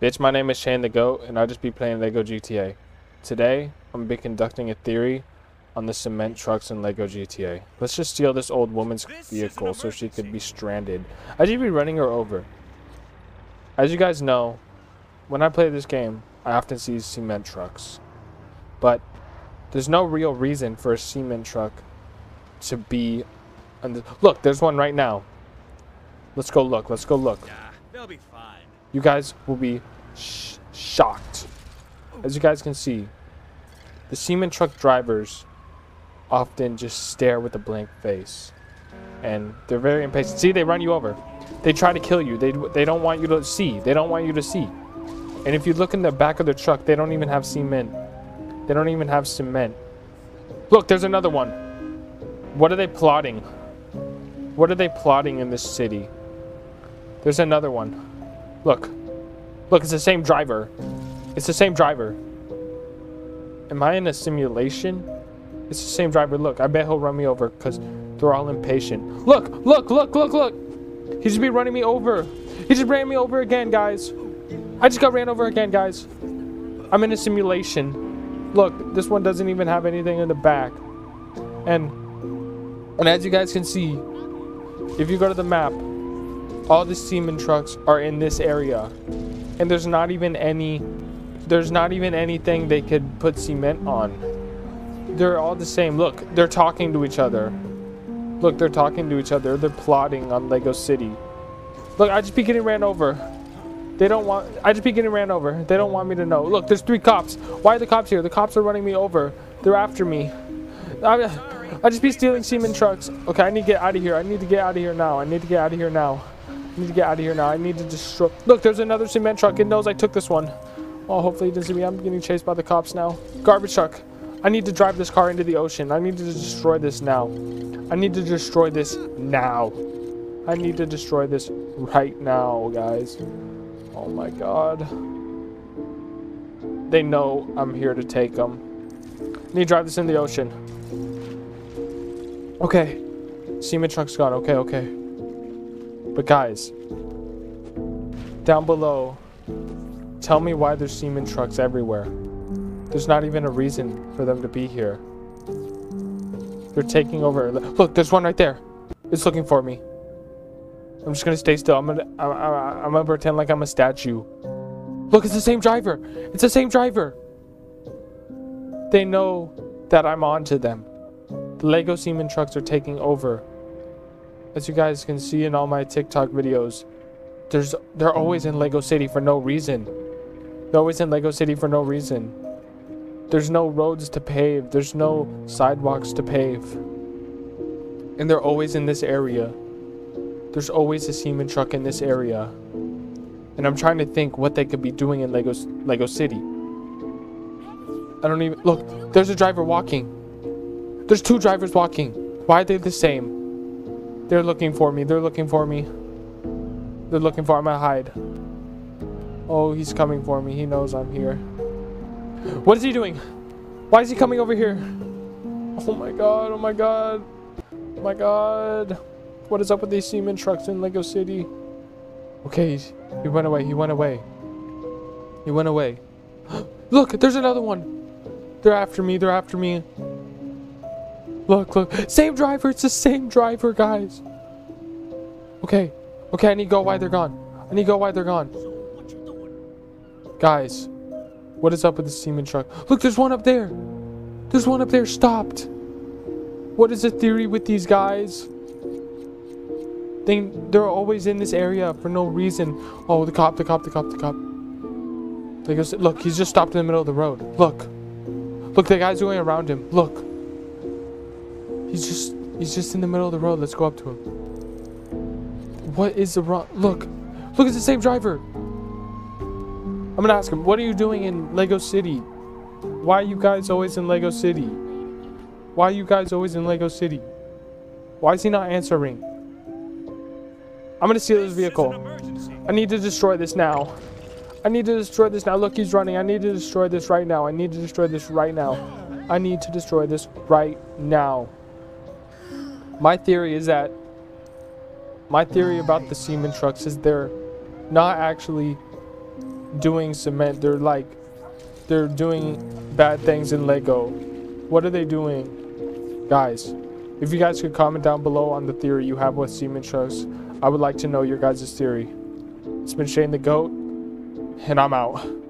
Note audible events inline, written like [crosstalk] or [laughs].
Bitch, my name is Shane the Goat, and I'll just be playing LEGO GTA. Today, I'm gonna be conducting a theory on the cement trucks in LEGO GTA. Let's just steal this old woman's vehicle so she could be stranded. I should be running her over. As you guys know, when I play this game, I often see cement trucks. But there's no real reason for a cement truck to be on the Look, there's one right now. Let's go look. Let's go look. Nah, they'll be fine. You guys will be sh shocked. As you guys can see, the cement truck drivers often just stare with a blank face. And they're very impatient. See, they run you over. They try to kill you. They, they don't want you to see. They don't want you to see. And if you look in the back of the truck, they don't even have cement. They don't even have cement. Look, there's another one. What are they plotting? What are they plotting in this city? There's another one. Look. Look, it's the same driver. It's the same driver. Am I in a simulation? It's the same driver. Look, I bet he'll run me over because they're all impatient. Look, look, look, look, look. He should be running me over. He just ran me over again, guys. I just got ran over again, guys. I'm in a simulation. Look, this one doesn't even have anything in the back. And and as you guys can see, if you go to the map, all the semen trucks are in this area. And there's not even any there's not even anything they could put cement on. They're all the same. Look, they're talking to each other. Look, they're talking to each other. They're plotting on Lego City. Look, I just be getting ran over. They don't want I just be getting ran over. They don't want me to know. Look, there's three cops. Why are the cops here? The cops are running me over. They're after me. I, I just be stealing semen trucks. Okay, I need to get out of here. I need to get out of here now. I need to get out of here now. I need to get out of here now. I need to destroy. Look, there's another cement truck. It knows I took this one. Oh, hopefully it doesn't see me. I'm getting chased by the cops now. Garbage truck. I need to drive this car into the ocean. I need to destroy this now. I need to destroy this now. I need to destroy this right now, guys. Oh my god. They know I'm here to take them. I need to drive this in the ocean. Okay. Semen truck's gone. Okay, okay. But guys, down below, tell me why there's semen trucks everywhere. There's not even a reason for them to be here. They're taking over. Look, there's one right there. It's looking for me. I'm just gonna stay still. I'm gonna, I, I, I'm gonna pretend like I'm a statue. Look, it's the same driver. It's the same driver. They know that I'm on to them. The Lego Semen trucks are taking over. As you guys can see in all my TikTok videos, there's they're always in Lego City for no reason. They're always in Lego City for no reason. There's no roads to pave. There's no sidewalks to pave. And they're always in this area. There's always a semen truck in this area. And I'm trying to think what they could be doing in Lego Lego City. I don't even look. There's a driver walking. There's two drivers walking. Why are they the same? They're looking for me. They're looking for me. They're looking for me. I hide. Oh, he's coming for me. He knows I'm here. What is he doing? Why is he coming over here? Oh my god. Oh my god. Oh my god. What is up with these semen trucks in Lego City? Okay, he went away. He went away. He went away. [gasps] Look, there's another one. They're after me. They're after me. Look, look. Same driver. It's the same driver, guys. Okay. Okay, I need to go why they're gone. I need to go why they're gone. Guys, what is up with the semen truck? Look, there's one up there. There's one up there stopped. What is the theory with these guys? They, they're always in this area for no reason. Oh, the cop, the cop, the cop, the cop. They look, he's just stopped in the middle of the road. Look. Look, the guy's going around him. Look. He's just, he's just in the middle of the road. Let's go up to him. What is the wrong? Look. Look, it's the same driver. I'm gonna ask him, what are you doing in Lego City? Why are you guys always in Lego City? Why are you guys always in Lego City? Why is he not answering? I'm gonna steal this vehicle. I need to destroy this now. I need to destroy this now. Look, he's running. I need to destroy this right now. I need to destroy this right now. I need to destroy this right now. My theory is that my theory about the semen trucks is they're not actually doing cement. They're like, they're doing bad things in Lego. What are they doing? Guys, if you guys could comment down below on the theory you have with semen trucks, I would like to know your guys' theory. It's been Shane the Goat, and I'm out. [laughs]